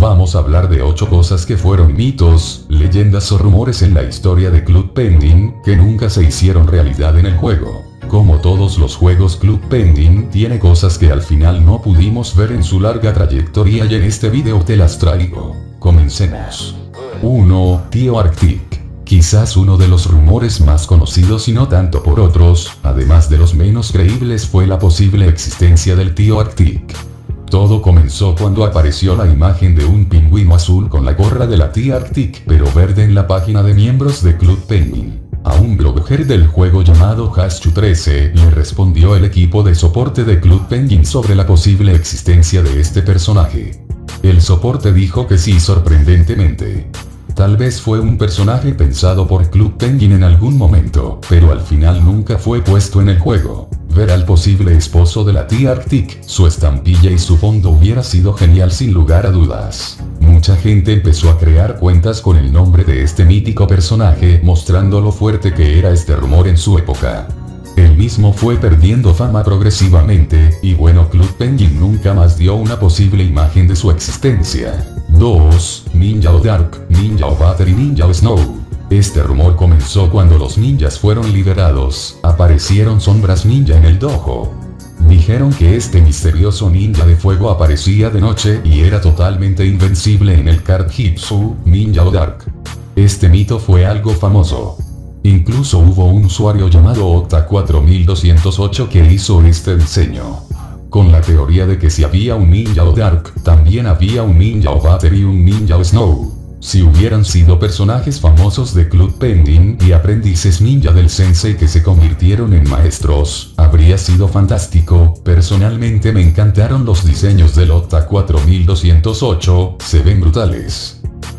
vamos a hablar de 8 cosas que fueron mitos, leyendas o rumores en la historia de Club Pending, que nunca se hicieron realidad en el juego. Como todos los juegos Club Pending, tiene cosas que al final no pudimos ver en su larga trayectoria y en este video te las traigo. Comencemos. 1. Tío Arctic. Quizás uno de los rumores más conocidos y no tanto por otros, además de los menos creíbles fue la posible existencia del tío Arctic. Todo comenzó cuando apareció la imagen de un pingüino azul con la gorra de la tía Arctic pero verde en la página de miembros de Club Penguin. A un blogger del juego llamado Haschu13 le respondió el equipo de soporte de Club Penguin sobre la posible existencia de este personaje. El soporte dijo que sí sorprendentemente. Tal vez fue un personaje pensado por Club Penguin en algún momento, pero al final nunca fue puesto en el juego. Ver al posible esposo de la tía Arctic, su estampilla y su fondo hubiera sido genial sin lugar a dudas. Mucha gente empezó a crear cuentas con el nombre de este mítico personaje, mostrando lo fuerte que era este rumor en su época. El mismo fue perdiendo fama progresivamente, y bueno Club Penguin nunca más dio una posible imagen de su existencia. 2. Ninja o Dark, Ninja o Butter y Ninja o Snow. Este rumor comenzó cuando los ninjas fueron liberados, aparecieron sombras ninja en el dojo. Dijeron que este misterioso ninja de fuego aparecía de noche y era totalmente invencible en el card Hitsu, Ninja o Dark. Este mito fue algo famoso. Incluso hubo un usuario llamado Ota4208 que hizo este diseño. Con la teoría de que si había un ninja o Dark, también había un ninja o Butter y un ninja o Snow. Si hubieran sido personajes famosos de Club Pending y aprendices ninja del sensei que se convirtieron en maestros, habría sido fantástico, personalmente me encantaron los diseños del Ota 4208, se ven brutales.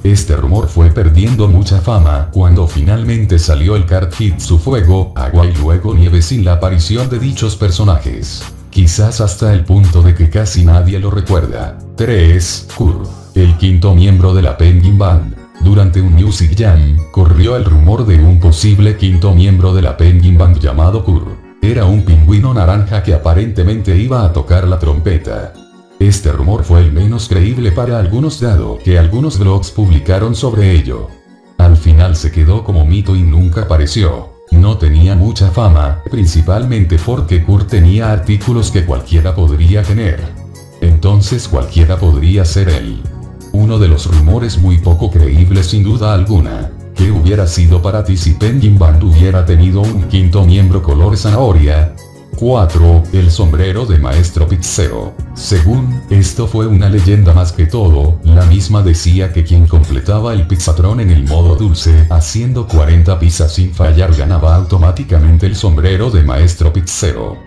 Este rumor fue perdiendo mucha fama cuando finalmente salió el card hit su fuego, agua y luego nieve sin la aparición de dichos personajes. Quizás hasta el punto de que casi nadie lo recuerda. 3. Kur. El quinto miembro de la Penguin Band. Durante un Music Jam, corrió el rumor de un posible quinto miembro de la Penguin Band llamado Kur. Era un pingüino naranja que aparentemente iba a tocar la trompeta. Este rumor fue el menos creíble para algunos dado que algunos blogs publicaron sobre ello. Al final se quedó como mito y nunca apareció. No tenía mucha fama, principalmente porque Kurt tenía artículos que cualquiera podría tener. Entonces cualquiera podría ser él. Uno de los rumores muy poco creíbles sin duda alguna. ¿Qué hubiera sido para ti si Penguin Band hubiera tenido un quinto miembro color zanahoria? 4. El sombrero de Maestro Pizzero. Según, esto fue una leyenda más que todo, la misma decía que quien completaba el pizzatron en el modo dulce, haciendo 40 pizzas sin fallar ganaba automáticamente el sombrero de Maestro Pizzero.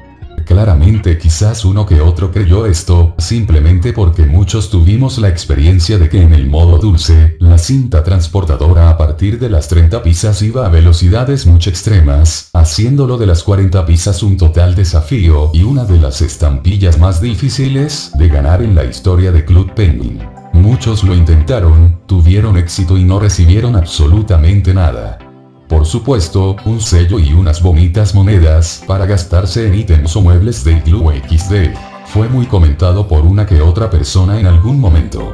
Claramente quizás uno que otro creyó esto, simplemente porque muchos tuvimos la experiencia de que en el modo dulce, la cinta transportadora a partir de las 30 pizzas iba a velocidades mucho extremas, haciéndolo de las 40 pizzas un total desafío y una de las estampillas más difíciles de ganar en la historia de Club Penguin. Muchos lo intentaron, tuvieron éxito y no recibieron absolutamente nada. Por supuesto, un sello y unas bonitas monedas para gastarse en ítems o muebles de Igloo XD. Fue muy comentado por una que otra persona en algún momento.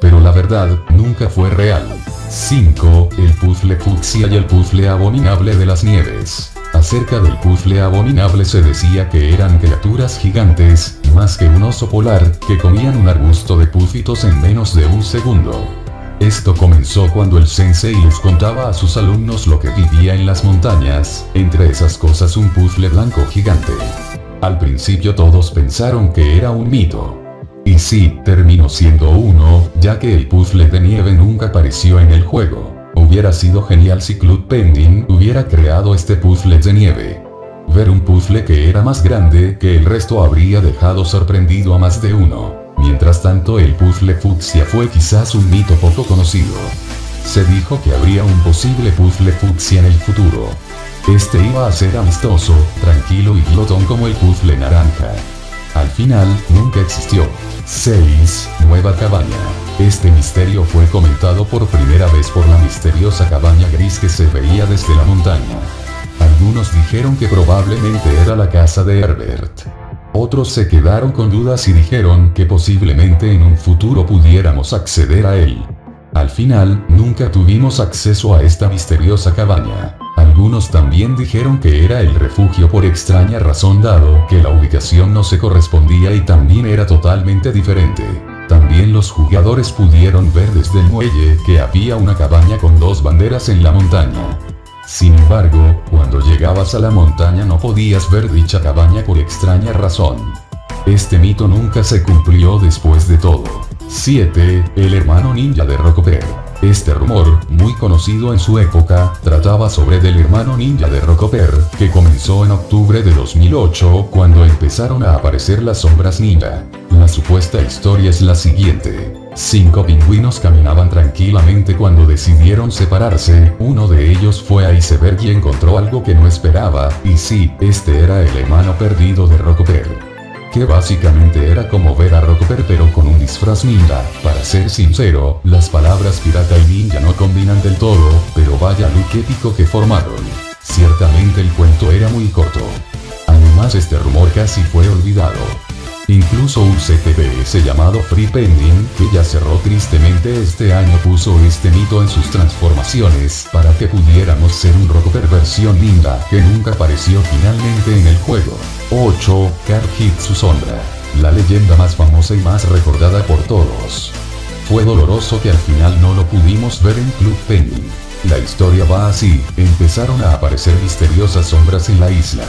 Pero la verdad, nunca fue real. 5. El puzzle fucsia y el puzzle abominable de las nieves. Acerca del puzzle abominable se decía que eran criaturas gigantes, más que un oso polar, que comían un arbusto de púfitos en menos de un segundo. Esto comenzó cuando el sensei les contaba a sus alumnos lo que vivía en las montañas, entre esas cosas un puzzle blanco gigante. Al principio todos pensaron que era un mito. Y sí, terminó siendo uno, ya que el puzzle de nieve nunca apareció en el juego. Hubiera sido genial si Club Pending hubiera creado este puzzle de nieve. Ver un puzzle que era más grande que el resto habría dejado sorprendido a más de uno. Mientras tanto el puzzle fucsia fue quizás un mito poco conocido. Se dijo que habría un posible puzzle fucsia en el futuro. Este iba a ser amistoso, tranquilo y glotón como el puzzle naranja. Al final, nunca existió. 6. Nueva cabaña. Este misterio fue comentado por primera vez por la misteriosa cabaña gris que se veía desde la montaña. Algunos dijeron que probablemente era la casa de Herbert. Otros se quedaron con dudas y dijeron que posiblemente en un futuro pudiéramos acceder a él. Al final, nunca tuvimos acceso a esta misteriosa cabaña. Algunos también dijeron que era el refugio por extraña razón dado que la ubicación no se correspondía y también era totalmente diferente. También los jugadores pudieron ver desde el muelle que había una cabaña con dos banderas en la montaña. Sin embargo, cuando llegabas a la montaña no podías ver dicha cabaña por extraña razón. Este mito nunca se cumplió después de todo. 7. El hermano ninja de Rocoper. Este rumor, muy conocido en su época, trataba sobre del hermano ninja de Rocoper, que comenzó en octubre de 2008 cuando empezaron a aparecer las sombras ninja. La supuesta historia es la siguiente. Cinco pingüinos caminaban tranquilamente cuando decidieron separarse, uno de ellos fue a Iceberg y encontró algo que no esperaba, y sí, este era el hermano perdido de Rocoper que básicamente era como ver a Rockper pero con un disfraz ninja. Para ser sincero, las palabras pirata y ninja no combinan del todo, pero vaya look épico que formaron. Ciertamente el cuento era muy corto. Además este rumor casi fue olvidado. Incluso un CPBS llamado Free Pending, que ya cerró tristemente este año puso este mito en sus transformaciones, para que pudiéramos ser un Rockper versión linda, que nunca apareció finalmente en el juego. 8. Card Hit su sombra. La leyenda más famosa y más recordada por todos. Fue doloroso que al final no lo pudimos ver en Club Penguin. La historia va así, empezaron a aparecer misteriosas sombras en la isla.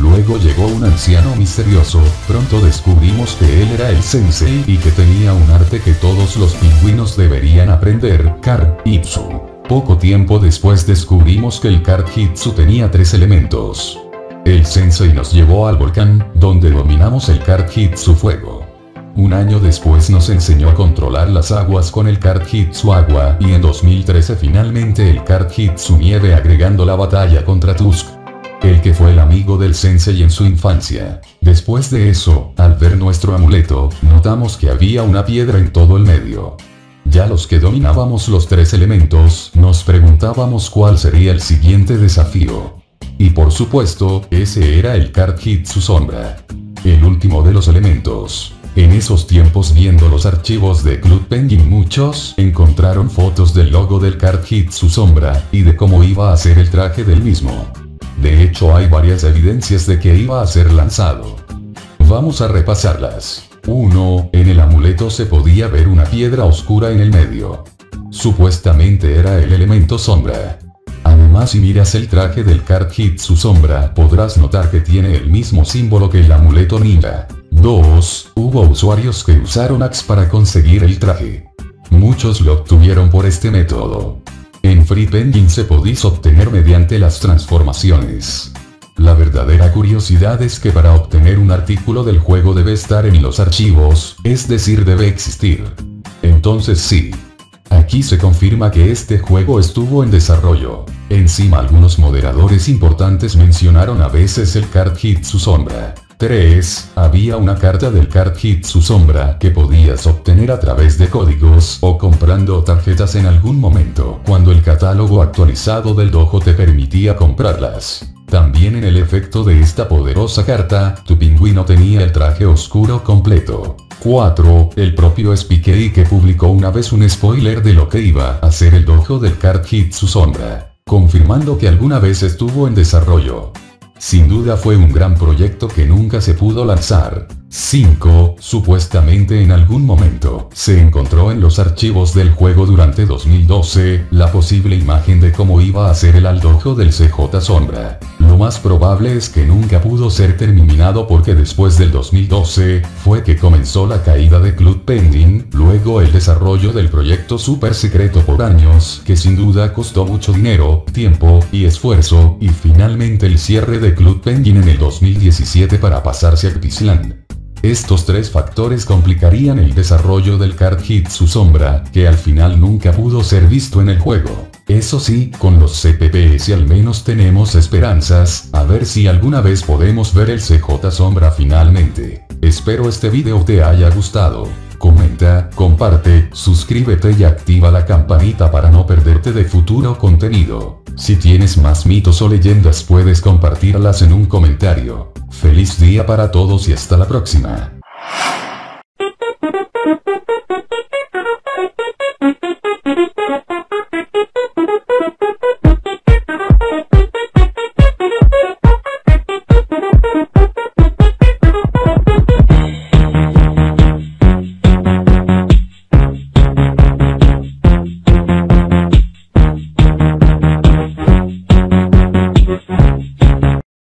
Luego llegó un anciano misterioso, pronto descubrimos que él era el sensei y que tenía un arte que todos los pingüinos deberían aprender, Kar Hitsu. Poco tiempo después descubrimos que el Kar Hitsu tenía tres elementos. El sensei nos llevó al volcán, donde dominamos el Kar Hitsu fuego. Un año después nos enseñó a controlar las aguas con el Kart Hitsu Agua y en 2013 finalmente el Kart Hitsu Nieve agregando la batalla contra Tusk el que fue el amigo del sensei en su infancia. Después de eso, al ver nuestro amuleto, notamos que había una piedra en todo el medio. Ya los que dominábamos los tres elementos, nos preguntábamos cuál sería el siguiente desafío. Y por supuesto, ese era el Card Hit su sombra. El último de los elementos. En esos tiempos viendo los archivos de Club Penguin muchos encontraron fotos del logo del Card Hit su sombra, y de cómo iba a ser el traje del mismo. De hecho hay varias evidencias de que iba a ser lanzado. Vamos a repasarlas. 1. En el amuleto se podía ver una piedra oscura en el medio. Supuestamente era el elemento sombra. Además si miras el traje del card hit su sombra, podrás notar que tiene el mismo símbolo que el amuleto ninja. 2. Hubo usuarios que usaron Axe para conseguir el traje. Muchos lo obtuvieron por este método. En Free Penguin se podéis obtener mediante las transformaciones. La verdadera curiosidad es que para obtener un artículo del juego debe estar en los archivos, es decir debe existir. Entonces sí. Aquí se confirma que este juego estuvo en desarrollo. Encima algunos moderadores importantes mencionaron a veces el card hit su sombra. 3. Había una carta del Card Hit su sombra que podías obtener a través de códigos o comprando tarjetas en algún momento cuando el catálogo actualizado del dojo te permitía comprarlas. También en el efecto de esta poderosa carta, tu pingüino tenía el traje oscuro completo. 4. El propio Spikey que publicó una vez un spoiler de lo que iba a ser el dojo del Card Hit su sombra, confirmando que alguna vez estuvo en desarrollo. Sin duda fue un gran proyecto que nunca se pudo lanzar. 5. Supuestamente en algún momento, se encontró en los archivos del juego durante 2012, la posible imagen de cómo iba a ser el aldojo del CJ Sombra. Lo más probable es que nunca pudo ser terminado porque después del 2012, fue que comenzó la caída de Club Pending, luego el desarrollo del proyecto super secreto por años, que sin duda costó mucho dinero, tiempo y esfuerzo, y finalmente el cierre de Club Penguin en el 2017 para pasarse a Xland. Estos tres factores complicarían el desarrollo del card hit su sombra, que al final nunca pudo ser visto en el juego. Eso sí, con los CPPS al menos tenemos esperanzas, a ver si alguna vez podemos ver el CJ sombra finalmente. Espero este video te haya gustado. Comenta, comparte, suscríbete y activa la campanita para no perderte de futuro contenido. Si tienes más mitos o leyendas puedes compartirlas en un comentario. Feliz día para todos y hasta la próxima.